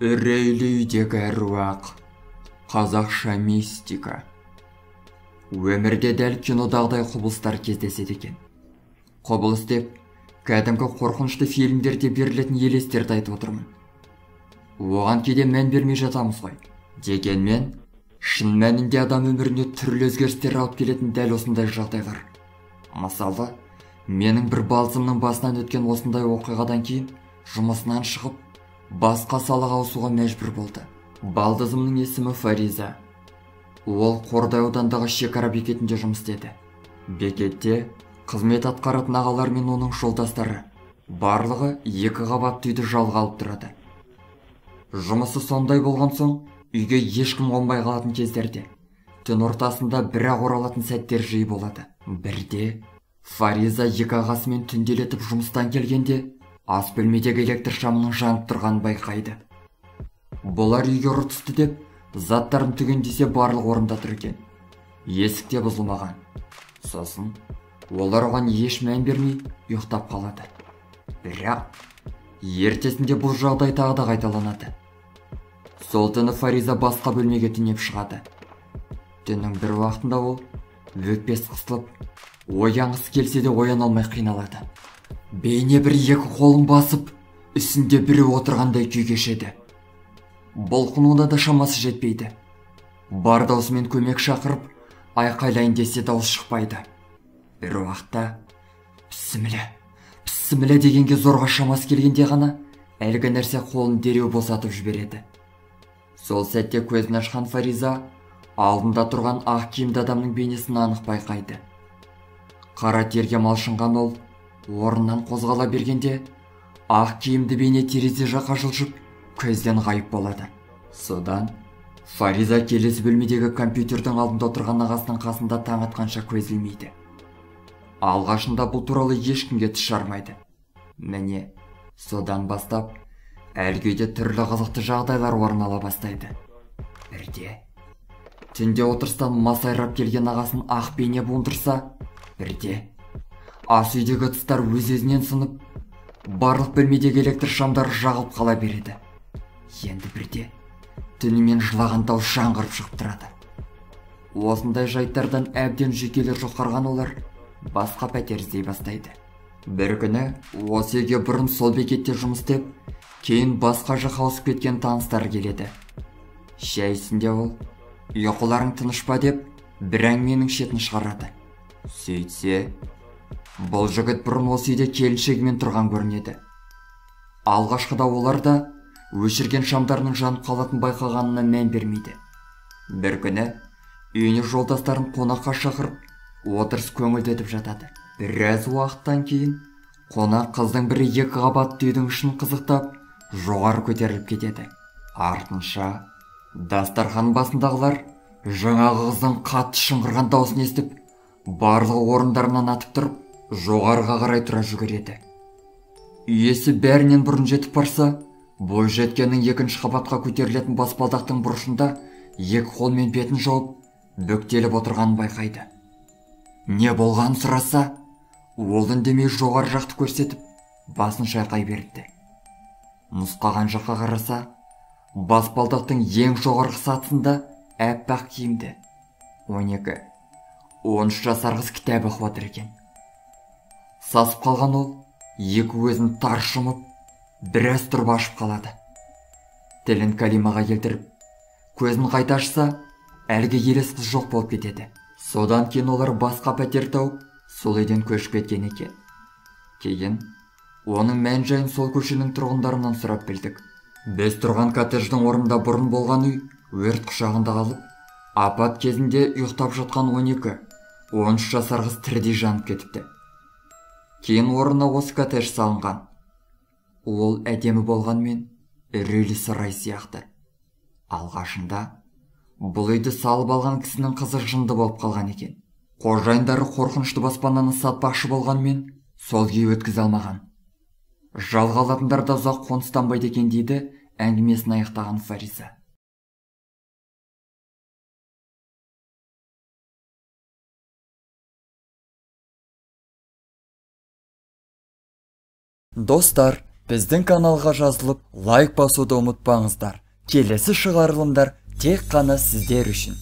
үрейлі үйдегі әруақ қазақша мистика. Өмірде дәл кинодағыдай құбылыстар кездеседі екен. Құбылыс деп кәдімгі қорқынышты фильмдерде берілетін елестерді айтып отырмын. Оған кейде мән бермей жатамыз ғой дегенмен шын мәнінде адам өміріне түрлі өзгерістер алып келетін дәл осындай жағдайлар. Мысалы менің бір балзымның басынан өткен осындай оқиғадан кейін жұмысынан шығып басқа салаға ауысуға мәжбүр болды. Балдызымның есімі фариза. Ол қордай аудандағы шекара бекетінде жұмыс істеді. Бекетте қызмет атқаратын ағалар мен оның жолдастары барлығы екі қабатты үйді жалға алып тұрады. Жұмысы сондай болған соң үйге ешкім қонбай қалатын кездерде түн ортасында бір ақ оралатын сәттер жиі болады. Бірде фариза екі ағасымен түнделетіп жұмыстан келгенде ас бөлмедегі электр шамының жанып тұрғанын байқайды. Бұлар үйге ұры түсті деп заттарын түгендесе барлық орында тұр екен. Есік те бұзылмаған. Сосын олар оған еш мән бермей ұйықтап қалады. Бірақ ертесінде бұл жағдай тағы да қайталанады. Сол түні фариза басқа бөлмеге түнеп шығады. Түннің бір уақытында ол өкпесі қысылып оянғысы келсе де ояна алмай қиналады. Бейне бір екі қолын басып үстінде біреу отырғандай күй кешеді бұлқынуына да шамасы жетпейді. Бар даусымен көмек шақырып айқайлайын десе дауыс шықпайды. Бір уақытта пісімілі пісімілі дегенге зорға шамасы келгенде ғана әлгі нәрсе қолын дереу босатып жібереді. Сол сәтте көзін ашқан фариза алдында тұрған ақ киімді адамның бейнесін анық байқайды. Қара терге малшынған ол орнынан қозғала бергенде ақ киімді бейне терезе жаққа жылжып көзден ғайып болады. Содан фариза келесі бөлмедегі компьютердің алдында отырған ағасының қасында таң атқанша көз ілмейді алғашында бұл туралы ешкімге тіс жармайды. Міне содан бастап әлгі түрлі қызықты жағдайлар орын ала бастайды. Бірде түнде отырыстан масайрап келген ағасын ақ бейне буындырса бірде ас үйдегі ыдыстар өз өзінен сынып барлық бөлмедегі электр шамдары жағылып қала береді. Енді бірде түнімен жылаған дауыс жаңғырып шығып тұрады. Осындай жайттардан әбден жүйкелері жұқарған олар басқа пәтер іздей бастайды. Бір күні осы үйге бұрын сол бекетте жұмыс істеп кейін басқа жаққа ауысып кеткен таныстары келеді. Шай үстінде ол ұйқыларың тыныш па? деп бір әңгіменің шетін шығарады. Сөйтсе бұл жігіт бұрын осы үйде келіншегімен тұрған көрінеді. Алғашқыда олар да өшірген шамдарының жанып қалатын байқағанына мән бермейді. Бір күні үйіне жолдастарын қонаққа шақырып отырыс көңілдетіп жатады. Біраз уақыттан кейін қонақ қыздың бірі екі қабатты үйдің ішін қызықтап жоғары көтеріліп кетеді. Артынша дастархан басындағылар жаңағы қыздың қатты шыңғырған дауысын естіп барлығы орындарынан атып тұрып жоғарыға қарай тұра жүгіреді. Иесі бәрінен бұрын жетіп барса бойжеткеннің екінші қабатқа көтерілетін баспалдақтың бұрышында екі қолмен бетін жауып бүктеліп отырғанын байқайды. Не болғанын сұраса ол үндемей жоғары жақты көрсетіп басын шайқай беріпті нұсқаған жаққа қараса баспалдақтың ең жоғарғы сатысында әппақ киімді. Он екі он үш жасар қыз кітап оқып отыр екен. Сасып қалған ол екі көзін тарс жұмып біраз тұрып ашып қалады. Тілін калимаға келтіріп көзін қайта ашса әлгі елес қыз жоқ болып кетеді. Содан кейін олар басқа пәтер тауып сол үйден көшіп кеткен екен. Кейін оның мән жайын сол көшенің тұрғындарынан сұрап білдік. Біз тұрған коттедждің орнында бұрын болған үй өрт құшағында қалып апат кезінде ұйықтап жатқан 12-13 жасар қыз тірідей жанып кетіпті. Кейін орнына осы коттедж салынған. Ол әдемі болғанмен үрейлі сарай сияқты. Алғашында бұл үйді салып алған кісінің қызы жынды болып қалған екен. Қожайындары қорқынышты баспананы сатпақшы болғанмен сол күйі өткізе алмаған. Жалға алатындар да ұзақ қоныстанбайды екен дейді әңгімесін аяқтаған фариза. Достар біздің каналға жазылып лайк басуды ұмытпаңыздар. Келесі шығарылымдар тек қана сіздер үшін.